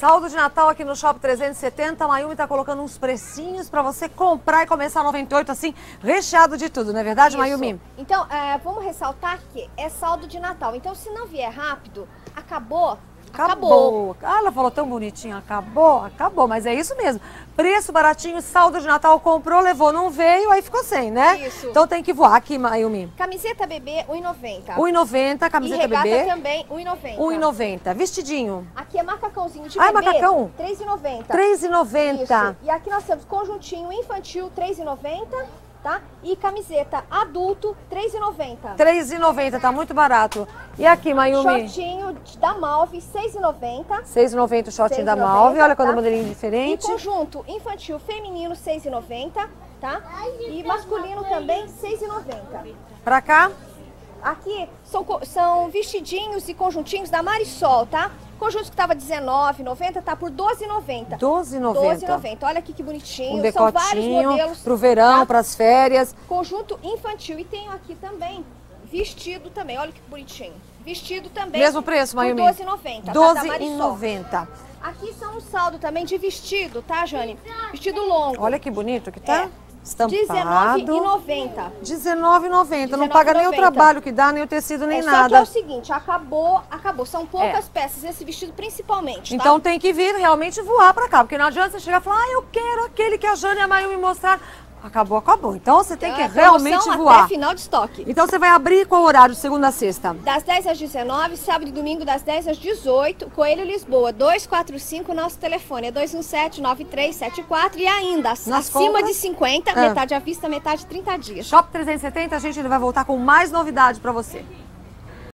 Saldo de Natal aqui no Shopping 370. A Mayumi tá colocando uns precinhos para você comprar e começar 98 assim, recheado de tudo, não é verdade, Isso. Mayumi? Então, é, vamos ressaltar que é saldo de Natal. Então, se não vier rápido, acabou. Acabou. Ah, ela falou tão bonitinho, acabou, acabou, mas é isso mesmo. Preço baratinho, saldo de Natal, comprou, levou, não veio, aí ficou sem, né? Isso. Então tem que voar aqui, Mayumi. Camiseta bebê, 1,90. 1,90, E camiseta regata bebê. também, 1,90. 1,90. Vestidinho. Aqui é macacãozinho de Ai, bebê, macacão. 3,90. 3,90. Isso. E aqui nós temos conjuntinho infantil, 3,90, tá? E camiseta adulto, 3,90. 3,90, tá muito barato. E aqui, Mayumi? Shortinho da Malve, 6,90. 6,90 o shortinho da 6,90, Malve. Olha quando tá? modelinho E diferente. conjunto infantil feminino, 6,90, tá? E masculino também, 6,90. Pra cá, Aqui são, são vestidinhos e conjuntinhos da Marisol, tá? Conjunto que tava R$19,90, tá por R$12,90. 12,90. 12,90. Olha aqui que bonitinho. Um São vários decotinho modelos. pro verão, tá? pras férias. Conjunto infantil. E tenho aqui também vestido também. Olha que bonitinho. Vestido também. Mesmo preço, Mayumi? R$12,90. tá? Da Marisol. 12,90. Aqui são um saldo também de vestido, tá, Jane? Vestido longo. Olha que bonito que tá. É. Estampado. R$19,90. R$19,90. Não paga nem o 19,90. trabalho que dá, nem o tecido, nem É, Só que é nada. o seguinte, acabou, acabou. São poucas peças, esse vestido principalmente, tá? Então tem que vir realmente voar pra cá, porque não adianta você chegar e falar, ah, eu quero aquele que a Jane e a Mayu me mostraram. Acabou, acabou. Então você tem que É, promoção realmente até voar. final de estoque. Então você vai abrir qual horário, segunda a sexta? Das 10 às 19, sábado e domingo das 10 às 18, Coelho Lisboa, 245, nosso telefone é 217-9374 e ainda, Nas acima compras? de 50, Ah. metade à vista, metade 30 dias. Shop 370, a gente ele vai voltar com mais novidade pra você.